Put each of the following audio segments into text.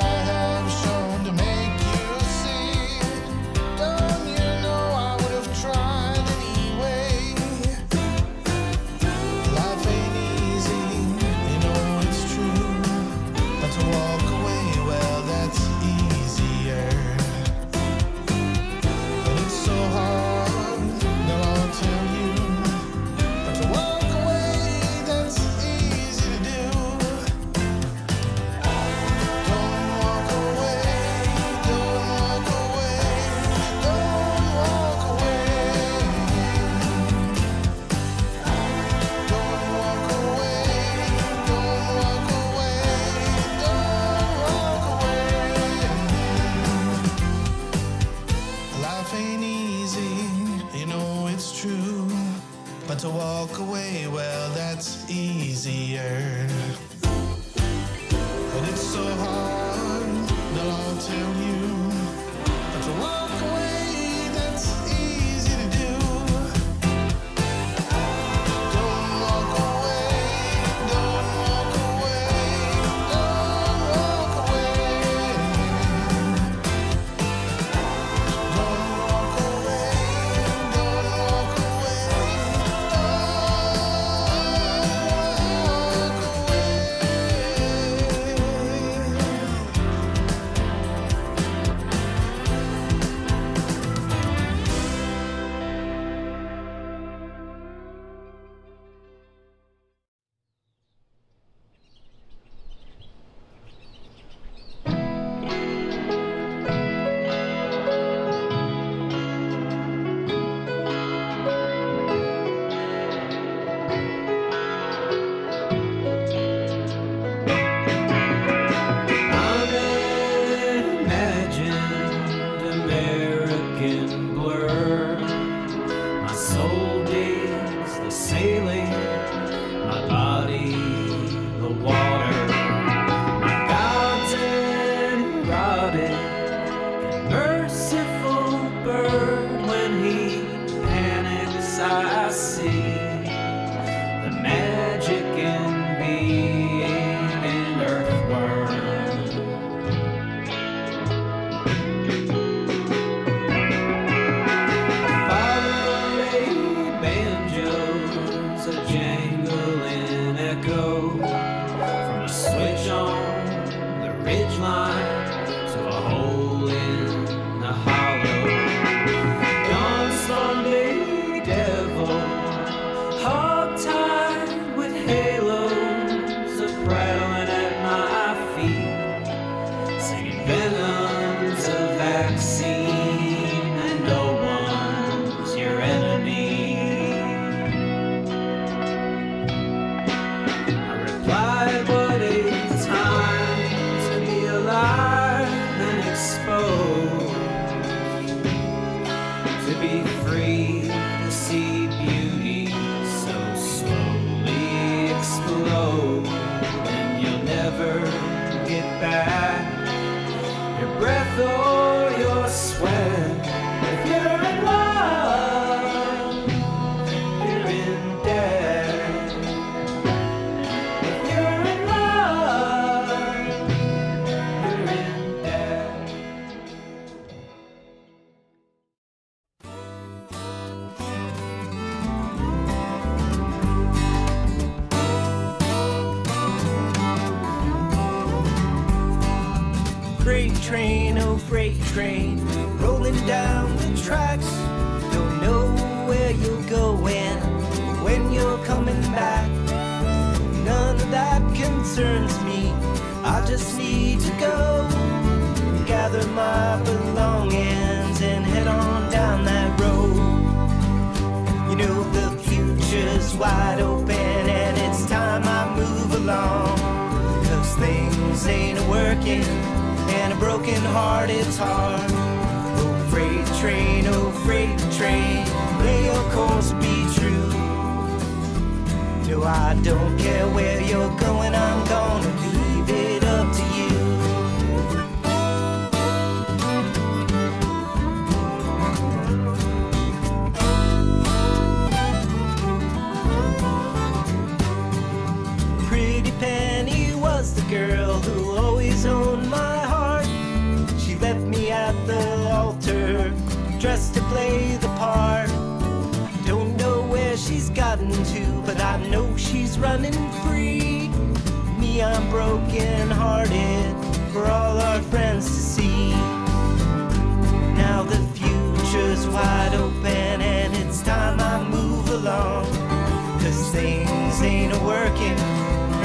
I erotic and train, oh freight train, rolling down the tracks. Don't know where you're going, when you're coming back. None of that concerns me. I just need to go, gather my belongings and head on down that road. You know the future's wide open and it's time I move along. Cause things ain't working and a broken heart is hard. Oh freight train, oh freight train, may your course be true. No, I don't care where you're going, I'm gonna leave dressed to play the part. Don't know where she's gotten to, but I know she's running free. Me, I'm broken hearted for all our friends to see. Now the future's wide open and it's time I move along. Cause things ain't a working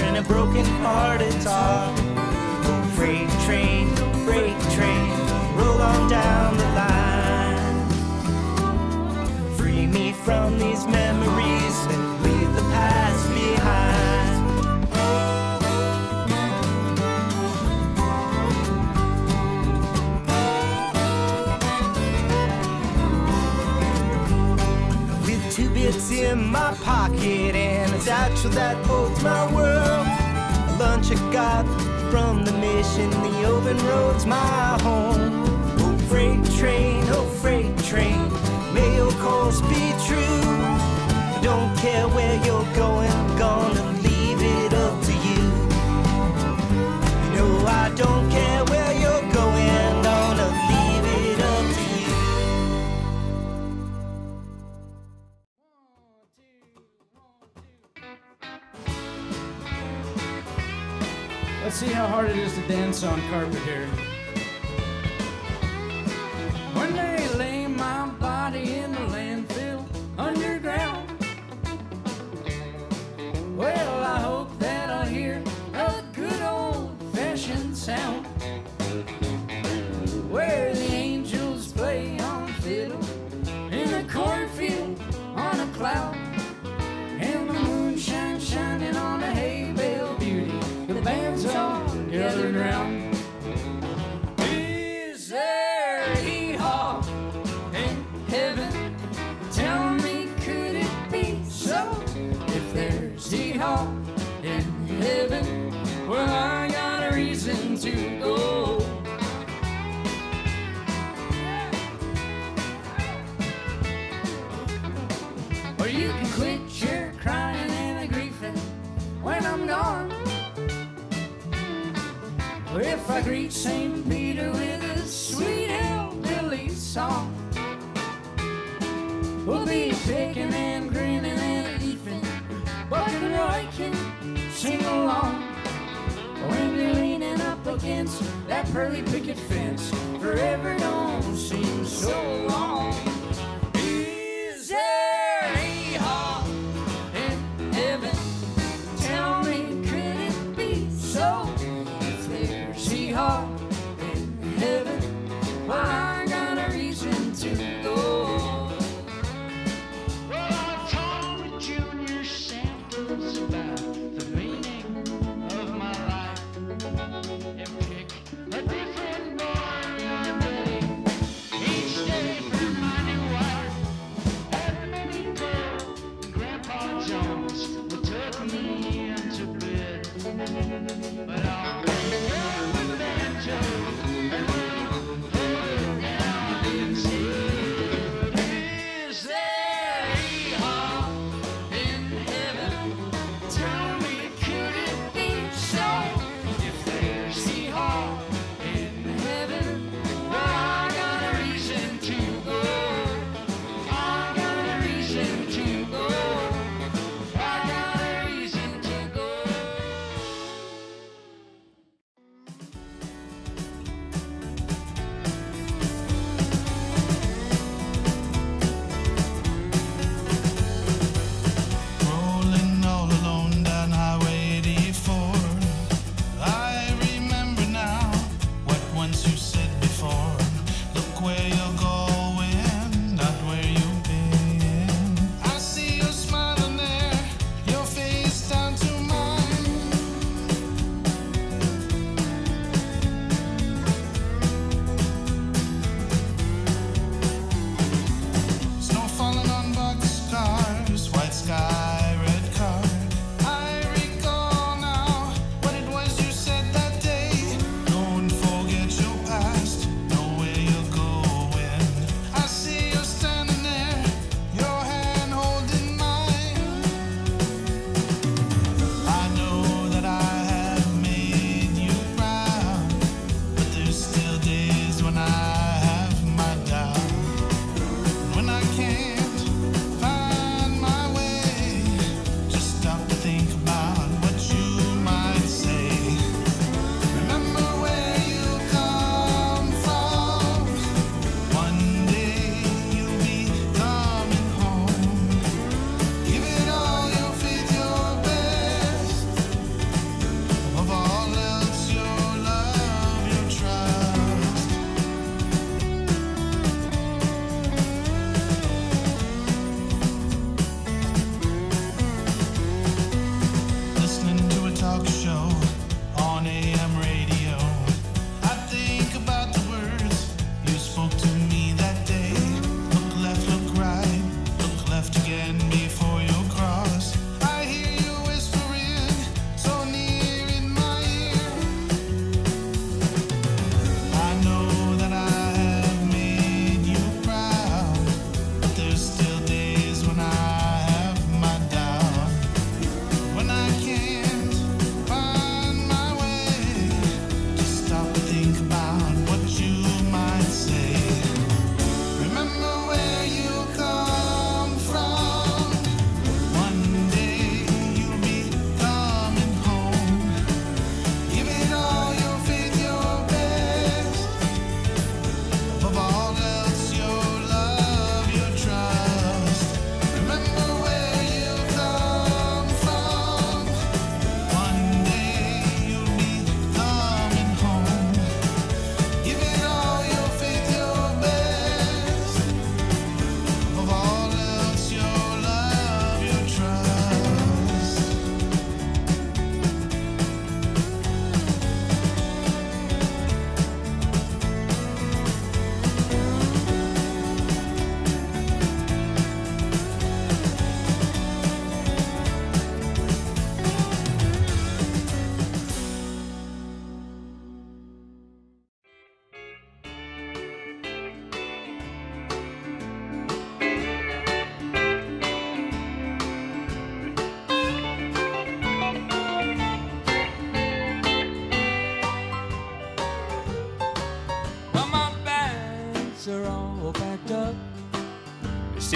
and a broken heart it's hard. Oh, freight train, freight train, roll on down the from these memories and leave the past behind. With two bits in my pocket, and a satchel that holds my world. A Lunch I got from the mission, the open road's my home. Oh, freight train, oh, freight train, your course be true. Don't care where you're going, gonna leave it up to you. No, I don't care where you're going, gonna leave it up to you. Let's see how hard it is to dance on carpet here. Where the Or you can quit your crying and a grieving when I'm gone. Or if I greet St. Peter with a sweet hillbilly song, we'll be picking and grinning and leafing. Buck and Roy can sing along. When you're leaning up against that pearly picket fence, forever don't seem so long. think about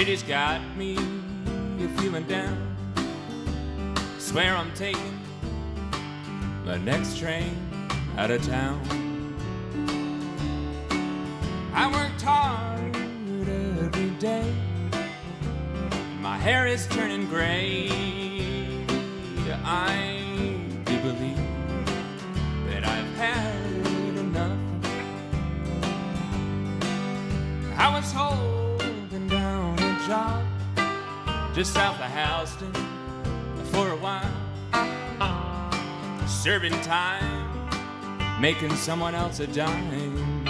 City's got me feeling down. Swear I'm taking the next train out of town. I worked hard every day. My hair is turning gray. I just south of Houston for a while, serving time, making someone else a dime.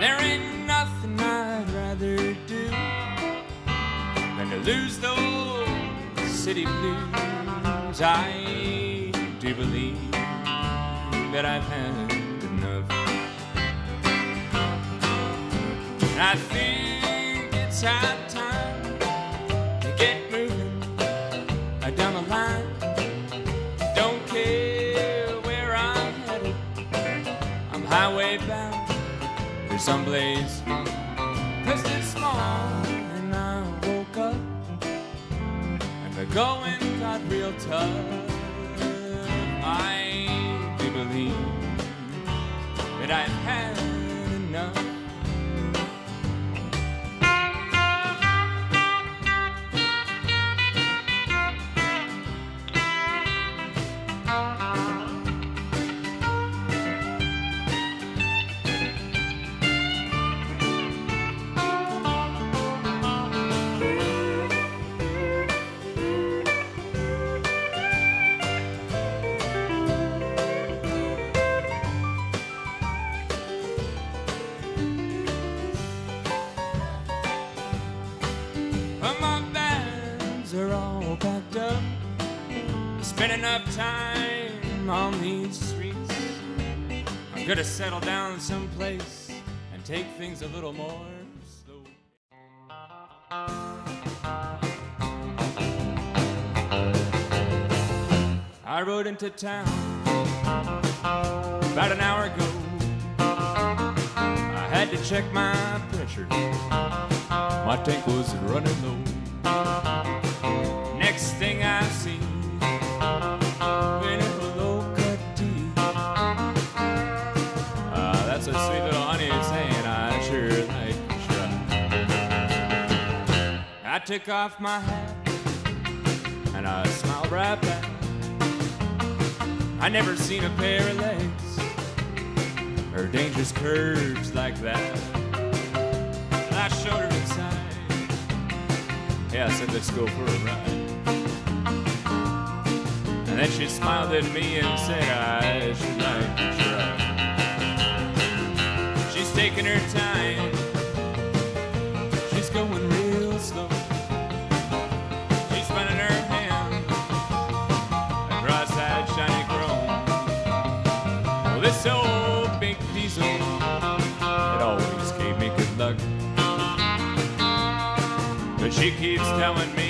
There ain't nothing I'd rather do than to lose those city blues. I do believe that I've had enough. I think high time to get moving down the line. Don't care where I'm headed. I'm highway bound for someplace. Cause this morning I woke up and the going got real tough. I do believe that I've had are all packed up. Spent enough time on these streets. I'm gonna settle down someplace and take things a little more slow. I rode into town about an hour ago. I had to check my pressure. My tank was running low. Took off my hat and I smiled right back. I never seen a pair of legs or dangerous curves like that. And I showed her inside. Yeah, I said, let's go for a ride. And then she smiled at me and said, I should telling me